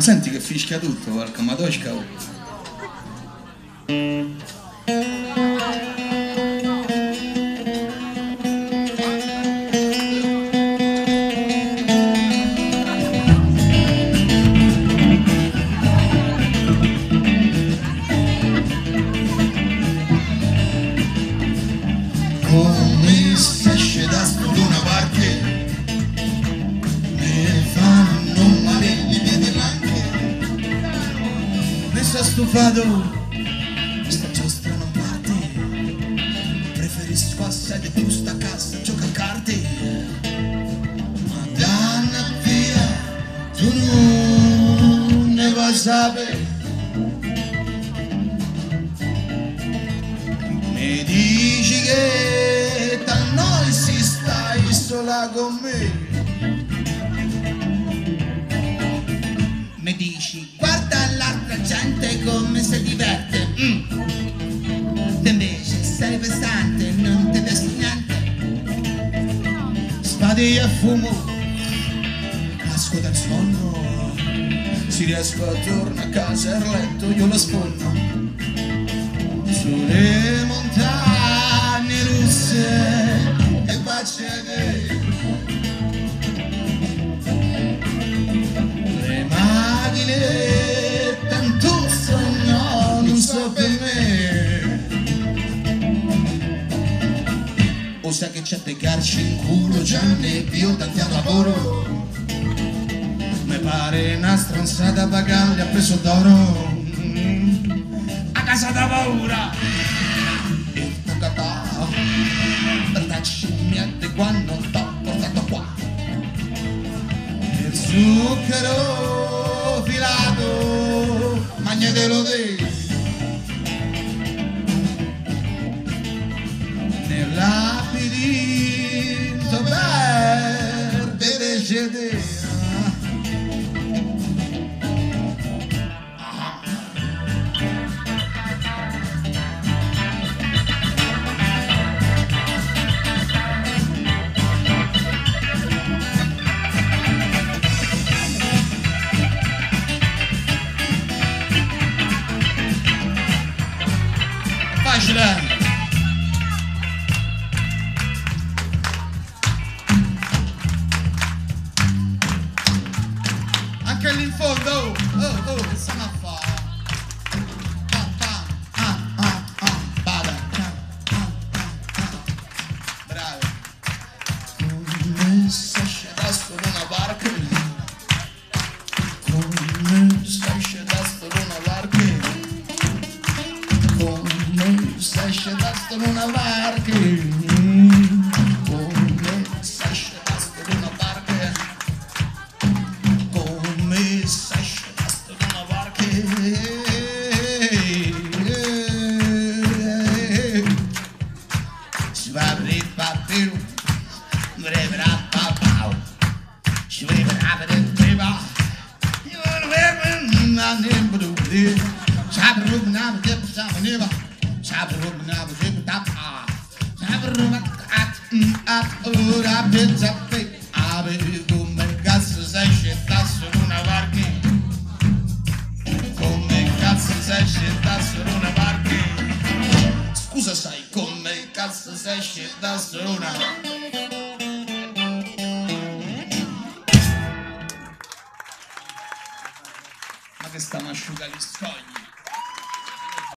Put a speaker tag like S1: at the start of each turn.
S1: Ma senti che fischia tutto, porca madosca. Oh.
S2: Stufato sta giostra non parte preferisco assai di più sta casa gioca a carte. Ma danna via tu non ne vuoi sapere. Mi dici che t'annoi si stai sola con me. Mi dici sei pesante non ti vesti niente. Spadi e fumo Casco del sonno. Si riesco a tornare a casa e letto io lo sfonno sulle montagne russe e pace le macchine sai che c'è a pegarci in culo già ne più tanti al lavoro. Mi pare una stronzata pagare a preso d'oro. A casa da paura. Il toccata la scimmiette quando t'ho portato qua. Il zucchero filato magnetelo te nel Vai, Juliano. Aquele fodão. Oh, oh, essa mafala. Bravo. Começa сосчитаться на барке. Come сосчитаться на барке. Come сосчитаться на барке. Și va vrei papirul Vrei papau Și vrei vrea vrei treba Eu vrei vrea N-am nebru Și-a vrut n-am de psa neva Ma che stiamo asciugando gli scogli?